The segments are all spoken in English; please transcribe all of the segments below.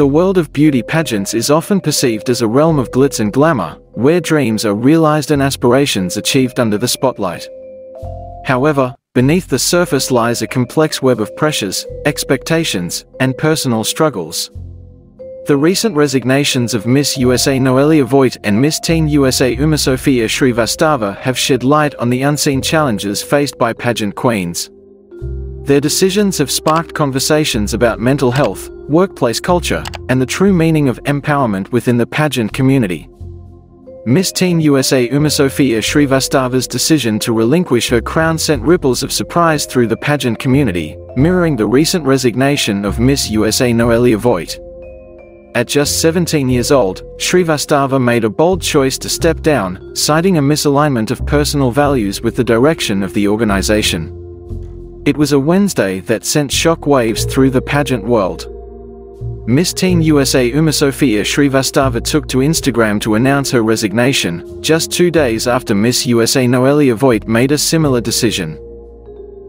The world of beauty pageants is often perceived as a realm of glitz and glamour, where dreams are realized and aspirations achieved under the spotlight. However, beneath the surface lies a complex web of pressures, expectations, and personal struggles. The recent resignations of Miss USA Noelia Voigt and Miss Teen USA Uma Sofia Srivastava have shed light on the unseen challenges faced by pageant queens. Their decisions have sparked conversations about mental health, workplace culture, and the true meaning of empowerment within the pageant community. Miss Teen USA Uma-Sofia Srivastava's decision to relinquish her crown sent ripples of surprise through the pageant community, mirroring the recent resignation of Miss USA Noelia Voigt. At just 17 years old, Srivastava made a bold choice to step down, citing a misalignment of personal values with the direction of the organization. It was a Wednesday that sent shock waves through the pageant world. Miss Teen USA Uma Sofia Srivastava took to Instagram to announce her resignation, just two days after Miss USA Noelia Voigt made a similar decision.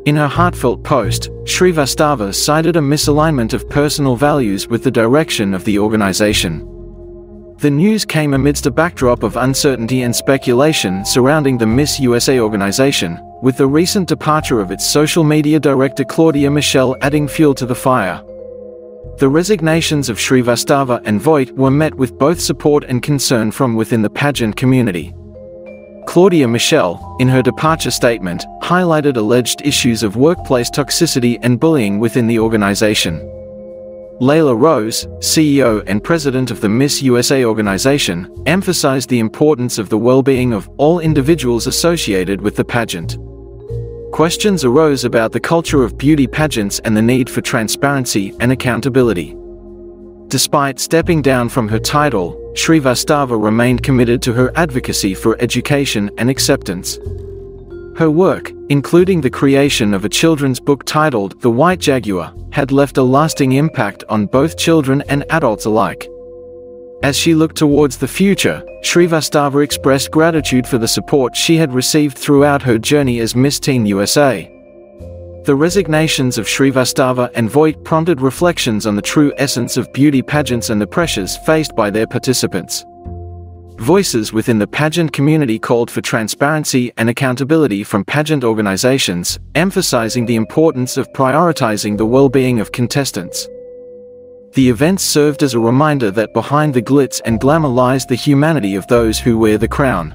In her heartfelt post, Srivastava cited a misalignment of personal values with the direction of the organization. The news came amidst a backdrop of uncertainty and speculation surrounding the Miss USA organization, with the recent departure of its social media director Claudia Michel adding fuel to the fire. The resignations of Srivastava and Voigt were met with both support and concern from within the pageant community. Claudia Michel, in her departure statement, highlighted alleged issues of workplace toxicity and bullying within the organization. Laylah Rose, CEO and president of the Miss USA organization, emphasized the importance of the well-being of all individuals associated with the pageant. Questions arose about the culture of beauty pageants and the need for transparency and accountability. Despite stepping down from her title, Srivastava remained committed to her advocacy for education and acceptance. Her work, including the creation of a children's book titled The White Jaguar, had left a lasting impact on both children and adults alike. As she looked towards the future, Srivastava expressed gratitude for the support she had received throughout her journey as Miss Teen USA. The resignations of Srivastava and Voigt prompted reflections on the true essence of beauty pageants and the pressures faced by their participants. Voices within the pageant community called for transparency and accountability from pageant organizations, emphasizing the importance of prioritizing the well-being of contestants. The events served as a reminder that behind the glitz and glamour lies the humanity of those who wear the crown.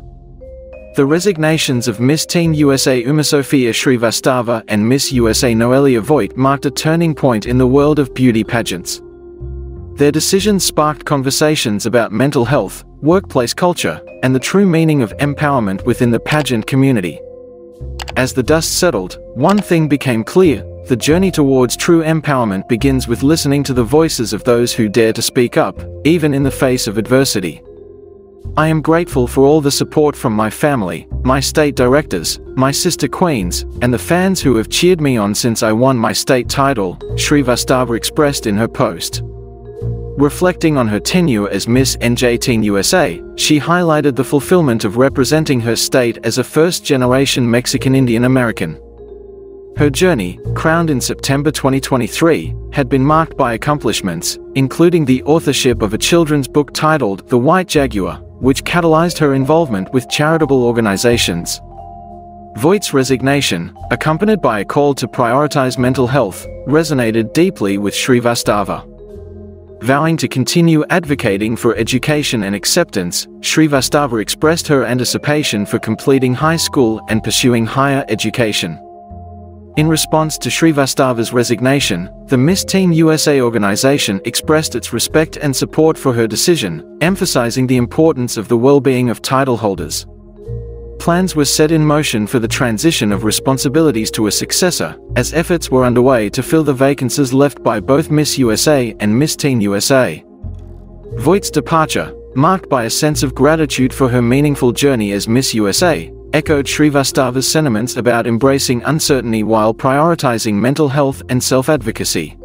The resignations of Miss Teen USA Uma-Sofia Srivastava and Miss USA Noelia Voigt marked a turning point in the world of beauty pageants. Their decisions sparked conversations about mental health, workplace culture, and the true meaning of empowerment within the pageant community. As the dust settled, one thing became clear, the journey towards true empowerment begins with listening to the voices of those who dare to speak up, even in the face of adversity. I am grateful for all the support from my family, my state directors, my sister queens, and the fans who have cheered me on since I won my state title, Srivastava expressed in her post. Reflecting on her tenure as Miss NJ Teen USA, she highlighted the fulfillment of representing her state as a first-generation Mexican Indian American. Her journey, crowned in September 2023, had been marked by accomplishments, including the authorship of a children's book titled The White Jaguar, which catalyzed her involvement with charitable organizations. Voigt's resignation, accompanied by a call to prioritize mental health, resonated deeply with Srivastava. Vowing to continue advocating for education and acceptance, Srivastava expressed her anticipation for completing high school and pursuing higher education. In response to Srivastava's resignation, the Miss Teen USA organization expressed its respect and support for her decision, emphasizing the importance of the well-being of title holders. Plans were set in motion for the transition of responsibilities to a successor, as efforts were underway to fill the vacancies left by both Miss USA and Miss Teen USA. Voigt's departure, marked by a sense of gratitude for her meaningful journey as Miss USA, echoed Srivastava's sentiments about embracing uncertainty while prioritizing mental health and self-advocacy.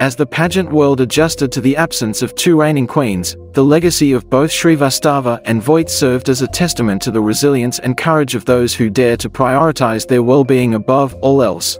As the pageant world adjusted to the absence of two reigning queens, the legacy of both Srivastava and Voigt served as a testament to the resilience and courage of those who dare to prioritize their well-being above all else.